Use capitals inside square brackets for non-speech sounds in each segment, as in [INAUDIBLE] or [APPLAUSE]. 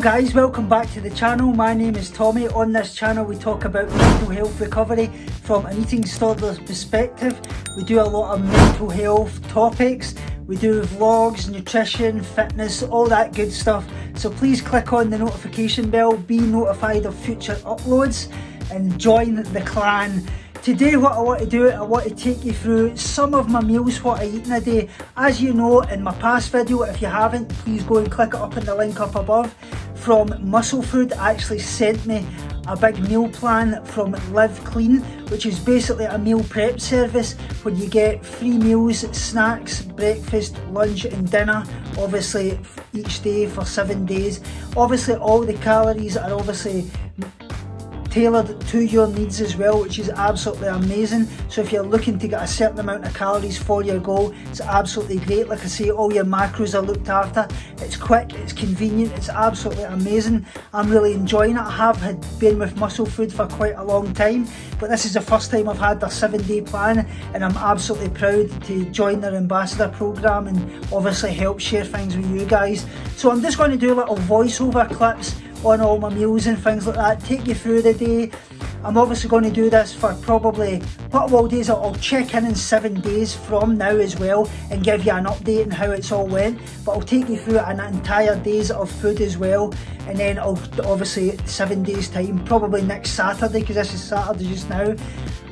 Guys, welcome back to the channel. My name is Tommy. On this channel we talk about mental health recovery from an eating disorder perspective. We do a lot of mental health topics. We do vlogs, nutrition, fitness, all that good stuff. So please click on the notification bell, be notified of future uploads and join the clan. Today what I want to do, I want to take you through some of my meals, what I eat in a day. As you know in my past video, if you haven't, please go and click it up in the link up above. From Muscle Food actually sent me a big meal plan from Live Clean, which is basically a meal prep service where you get free meals, snacks, breakfast, lunch and dinner, obviously each day for seven days. Obviously all the calories are obviously tailored to your needs as well which is absolutely amazing. So if you're looking to get a certain amount of calories for your goal it's absolutely great. Like I say all your macros are looked after. It's quick it's convenient it's absolutely amazing. I'm really enjoying it. I have had been with muscle food for quite a long time but this is the first time I've had their seven day plan and I'm absolutely proud to join their ambassador program and obviously help share things with you guys. So I'm just going to do a little voiceover clips on all my meals and things like that, take you through the day. I'm obviously going to do this for probably, I days, I'll check in in seven days from now as well and give you an update on how it's all went. But I'll take you through an entire days of food as well. And then I'll obviously seven days time, probably next Saturday, because this is Saturday just now.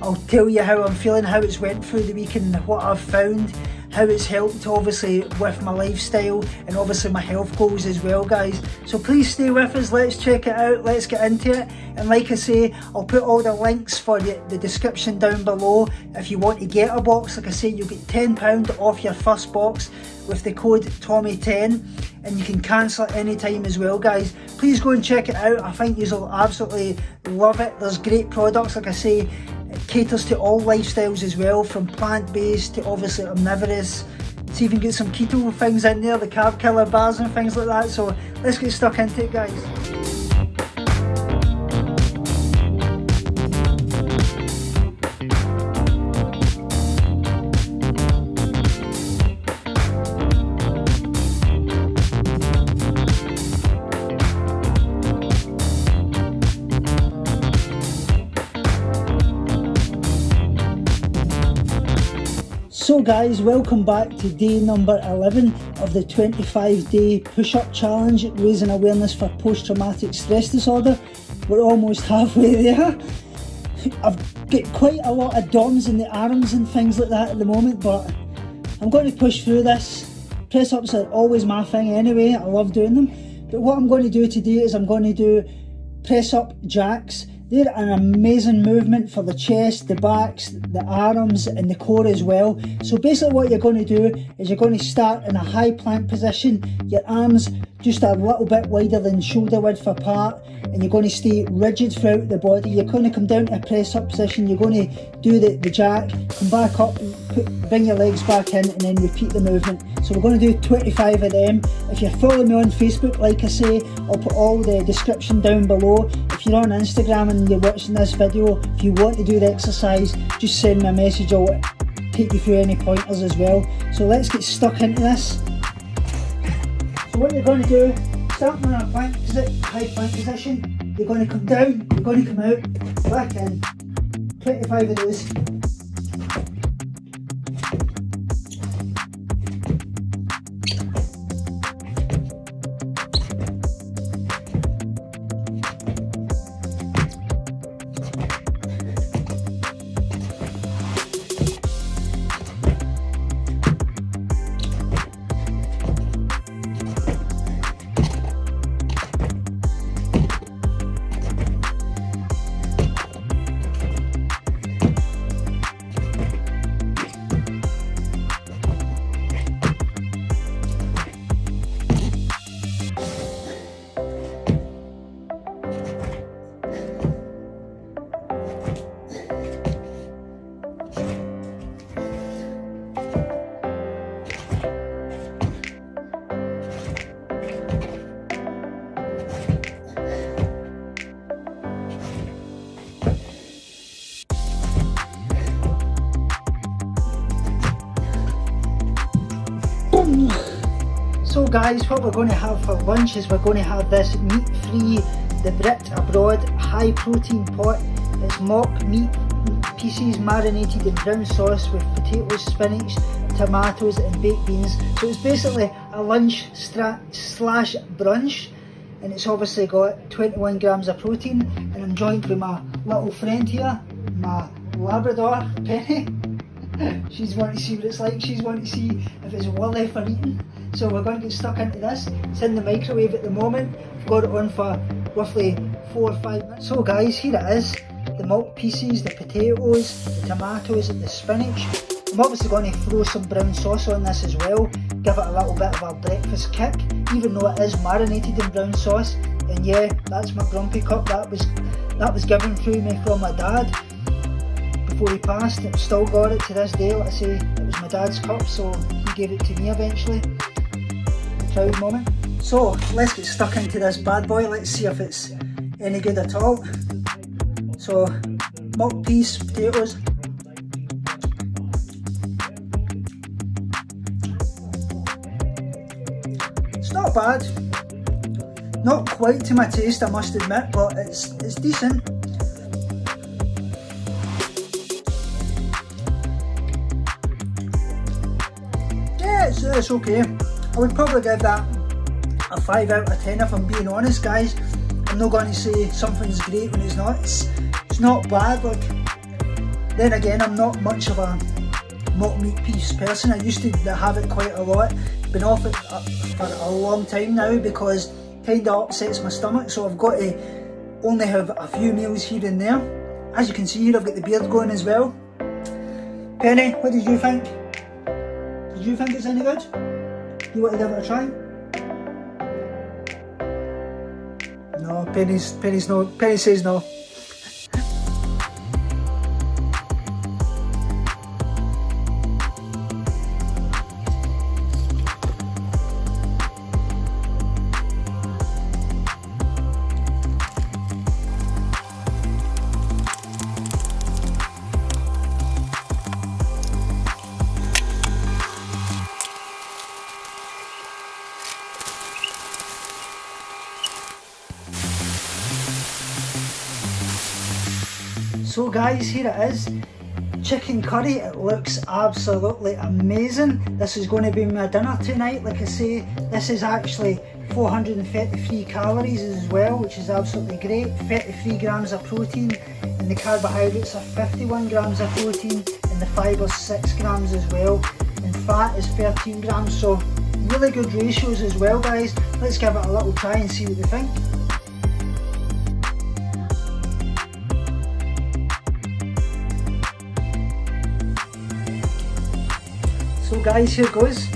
I'll tell you how I'm feeling, how it's went through the week and what I've found how it's helped obviously with my lifestyle and obviously my health goals as well guys. So please stay with us. Let's check it out. Let's get into it. And like I say I'll put all the links for the, the description down below. If you want to get a box like I say you'll get £10 off your first box with the code Tommy10 and you can cancel at any time as well guys. Please go and check it out. I think you'll absolutely love it. There's great products like I say it caters to all lifestyles as well, from plant-based to obviously omnivorous. It's even get some keto things in there, the carb killer bars and things like that. So let's get stuck into it guys. Guys, welcome back to day number 11 of the 25 day push-up challenge raising awareness for post-traumatic stress disorder. We're almost halfway there. I've got quite a lot of DOMs in the arms and things like that at the moment, but I'm going to push through this. Press-ups are always my thing anyway, I love doing them. But what I'm going to do today is I'm going to do press-up jacks they're an amazing movement for the chest, the backs, the arms and the core as well. So basically what you're going to do is you're going to start in a high plank position, your arms just a little bit wider than shoulder width apart and you're going to stay rigid throughout the body. You're going to come down to a press up position, you're going to do the, the jack, come back up, put, bring your legs back in and then repeat the movement. So we're going to do 25 of them. If you're following me on Facebook, like I say, I'll put all the description down below. If you're on Instagram and you're watching this video, if you want to do the exercise, just send me a message. I'll take you through any pointers as well. So let's get stuck into this. So what you're going to do, start in a plank high plank position, you're going to come down, you're going to come out, back in, 25 of those. Guys, what we're going to have for lunch is we're going to have this meat-free, the Brit Abroad high protein pot. It's mock meat pieces marinated in brown sauce with potatoes, spinach, tomatoes and baked beans. So it's basically a lunch slash brunch and it's obviously got 21 grams of protein and I'm joined with my little friend here, my Labrador, Penny. Mm-hmm. She's wanting to see what it's like, she's wanting to see if it's worthy for eating. So we're going to get stuck into this. It's in the microwave at the moment. I've got it on for roughly four or five minutes. So guys, here it is. The mock pieces, the potatoes, the tomatoes, and the spinach. I'm obviously going to throw some brown sauce on this as well, give it a little bit of a breakfast kick, even though it is marinated in brown sauce. And yeah, that's my grumpy cup. That was that was given through me from my dad before he passed. I've still got it to this day. Like I say, it was my dad's cup, so he gave it to me eventually proud moment. So let's get stuck into this bad boy. Let's see if it's any good at all. So mock peas, potatoes. It's not bad. Not quite to my taste, I must admit, but it's it's decent. It's, it's okay. I would probably give that a 5 out of 10 if I'm being honest guys. I'm not going to say something's great when it's not. It's, it's not bad. Like, then again, I'm not much of a mock meat piece person. I used to have it quite a lot. Been off it uh, for a long time now because kind of upsets my stomach. So I've got to only have a few meals here and there. As you can see here, I've got the beard going as well. Penny, what did you think? Did you think it's any good? You want to give it a try? No, Penny's, Penny's no, Penny says no. So guys, here it is. Chicken curry, it looks absolutely amazing. This is going to be my dinner tonight. Like I say, this is actually 433 calories as well, which is absolutely great. 33 grams of protein, and the carbohydrates are 51 grams of protein, and the fibre 6 grams as well. And fat is 13 grams, so really good ratios as well guys. Let's give it a little try and see what they think. So guys, here goes.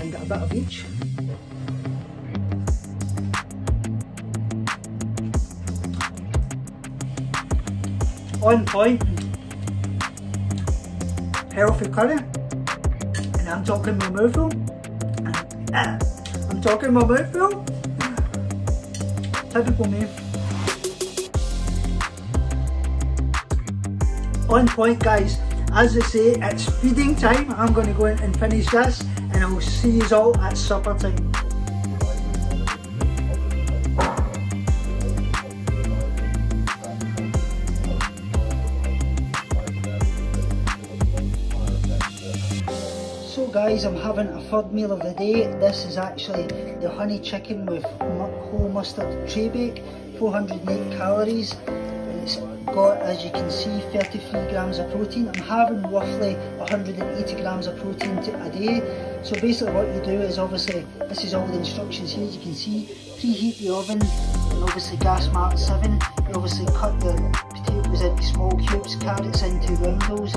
And a bit of each. On point. Healthy curry. And I'm talking my mouthful. I'm talking my mouthful. Typical me. On point guys as I say, it's feeding time. I'm going to go in and finish this and I'll see you all at supper time. So guys, I'm having a third meal of the day. This is actually the honey chicken with whole mustard tray bake, 408 calories. Got, as you can see, 33 grams of protein. I'm having roughly 180 grams of protein a day. So basically what you do is obviously, this is all the instructions here, you can see, preheat the oven, and obviously gas mark 7. You obviously cut the potatoes into small cubes, carrots into roundels,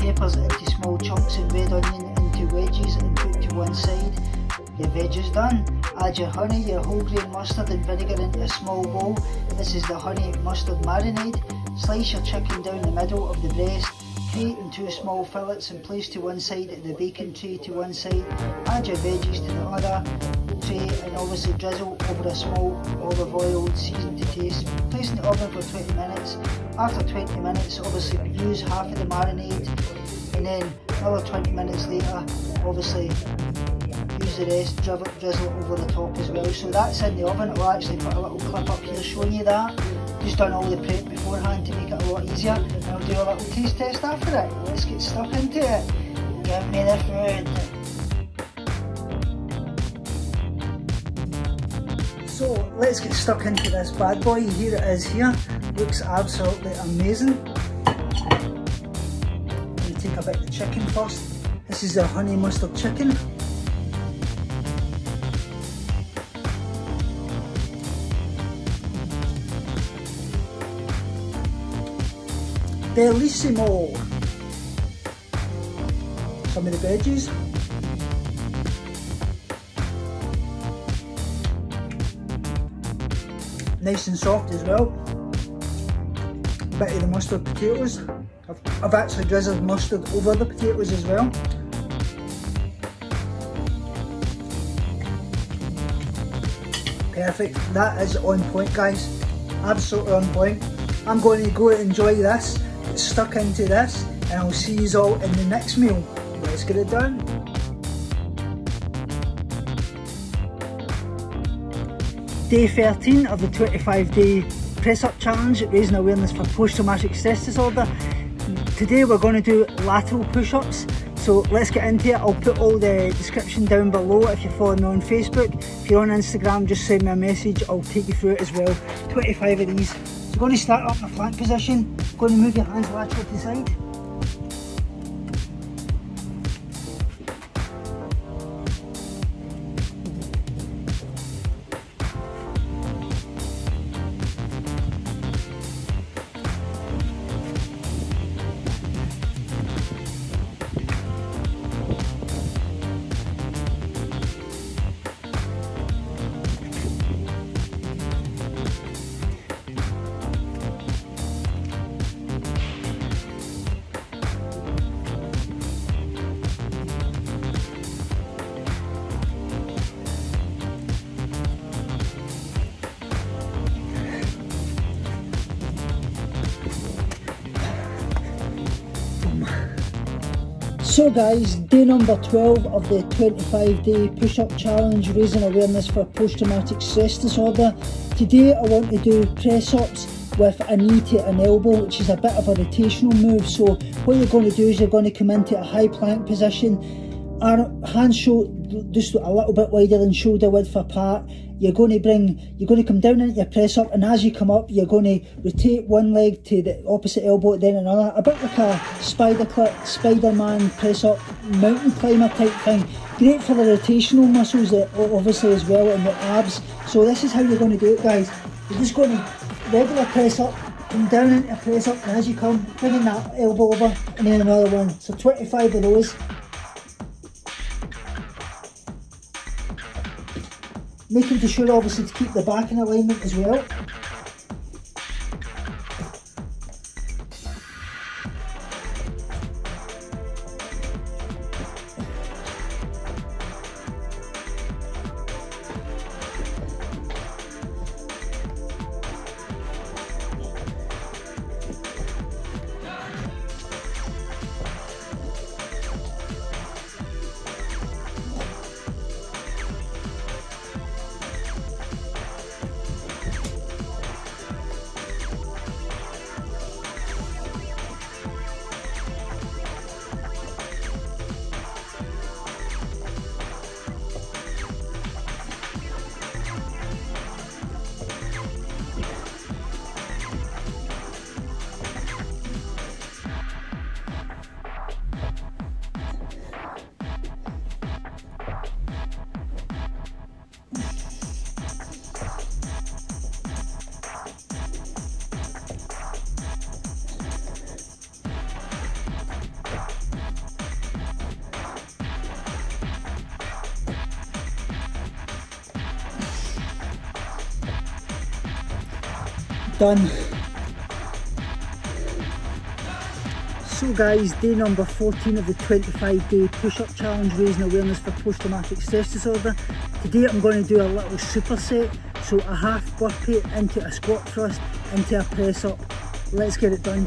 peppers into small chunks and red onion into wedges and put to one side. Your veg is done. Add your honey, your whole grain mustard and vinegar into a small bowl. This is the honey mustard marinade. Slice your chicken down the middle of the breast, create into small fillets and place to one side the bacon tray to one side. Add your veggies to the other tray and obviously drizzle over a small olive oil seasoned to taste. Place in the oven for 20 minutes. After 20 minutes obviously use half of the marinade and then Another 20 minutes later, obviously use the rest, drizzle, drizzle over the top as well. So that's in the oven, I'll actually put a little clip up here showing you that. Just done all the prep beforehand to make it a lot easier. And I'll do a little taste test after it. Let's get stuck into it. Give me the food. So let's get stuck into this bad boy. Here it is here. Looks absolutely amazing. I'm to take a bit of the chicken first. This is the honey mustard chicken. Bellissimo! Some of the veggies. nice and soft as well. Bit of the mustard potatoes. I've, I've actually drizzled mustard over the potatoes as well. Perfect, that is on point guys, absolutely on point. I'm going to go enjoy this, get stuck into this, and I'll see you all in the next meal. Let's get it done. Day 13 of the 25 day press up challenge, raising awareness for post-traumatic stress disorder. Today we're going to do lateral push-ups. So let's get into it. I'll put all the description down below if you're following me on Facebook. If you're on Instagram, just send me a message. I'll take you through it as well. 25 of these. So you're going to start up in a plank position. Move your hands lateral to the side. So guys, day number 12 of the 25 day push-up challenge raising awareness for post-traumatic stress disorder. Today I want to do press-ups with a knee to an elbow which is a bit of a rotational move. So what you're going to do is you're going to come into a high plank position, our hands show just a little bit wider than shoulder width apart you're going to bring, you're going to come down into your press up and as you come up you're going to rotate one leg to the opposite elbow then another, a bit like a spider clip, Spider-Man press up, mountain climber type thing. Great for the rotational muscles obviously as well and the abs. So this is how you're going to do it guys. You're just going to regular press up, come down into press up and as you come, bringing that elbow over and then another one. So 25 of those. Making sure obviously to keep the back in alignment as well. Done. So guys, day number 14 of the 25 day push-up challenge raising awareness for post-traumatic stress disorder. Today I'm going to do a little superset, so a half burpee into a squat thrust into a press up. Let's get it done.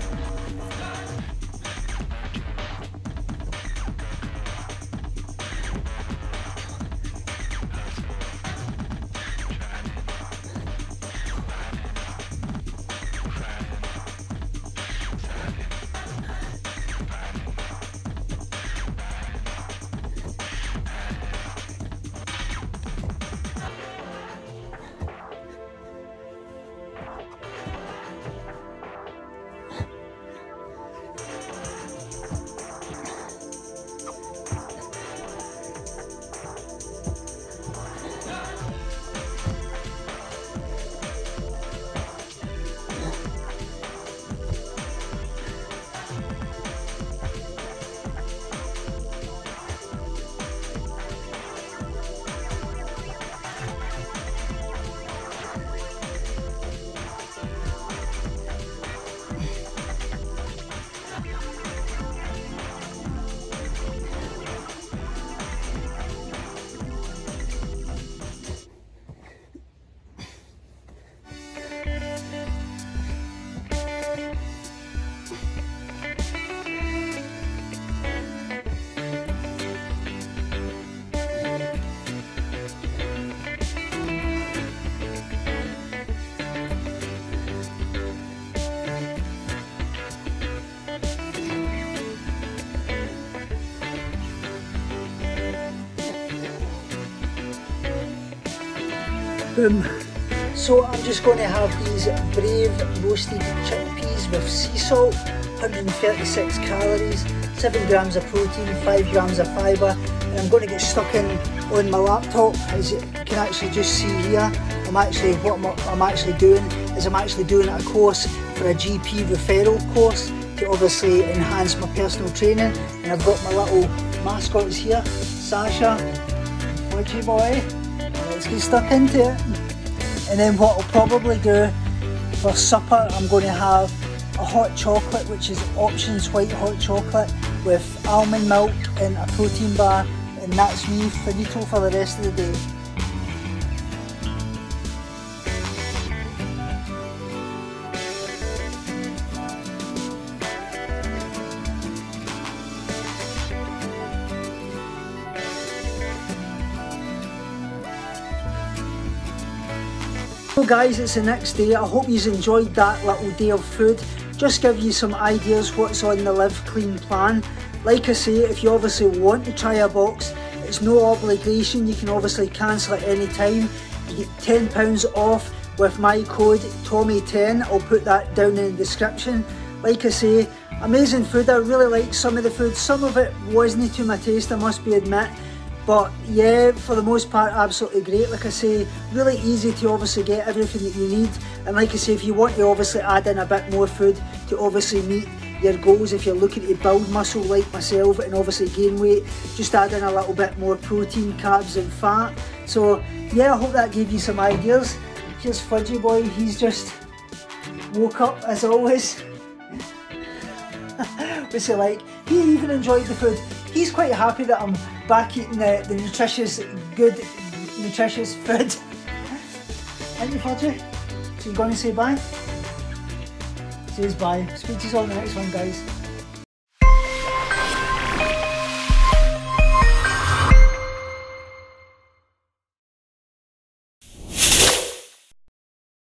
Boom. So I'm just going to have these brave roasted chickpeas with sea salt, 136 calories, 7 grams of protein, 5 grams of fibre, and I'm going to get stuck in on my laptop as you can actually just see here. I'm actually, what I'm, actually doing is I'm actually doing a course for a GP referral course to obviously enhance my personal training and I've got my little mascots here, Sasha, Fudgy boy, get stuck into it. And then what I'll probably do for supper, I'm going to have a hot chocolate, which is Options White Hot Chocolate with almond milk and a protein bar. And that's me finito for the rest of the day. So guys, it's the next day. I hope you've enjoyed that little day of food. Just give you some ideas what's on the Live Clean plan. Like I say, if you obviously want to try a box, it's no obligation. You can obviously cancel at any time. You get £10 off with my code Tommy10. I'll put that down in the description. Like I say, amazing food. I really like some of the food. Some of it wasn't to my taste, I must be admit. But yeah, for the most part, absolutely great. Like I say, really easy to obviously get everything that you need. And like I say, if you want to obviously add in a bit more food to obviously meet your goals, if you're looking to build muscle like myself and obviously gain weight, just add in a little bit more protein, carbs and fat. So yeah, I hope that gave you some ideas. Here's Fudgy Boy, he's just woke up as always. [LAUGHS] What's he like? He even enjoyed the food. He's quite happy that I'm back eating the, the nutritious, good, nutritious food. [LAUGHS] Aren't you, Fudgy? So you're going to say bye? Says bye. Speak to you all in the next one, guys.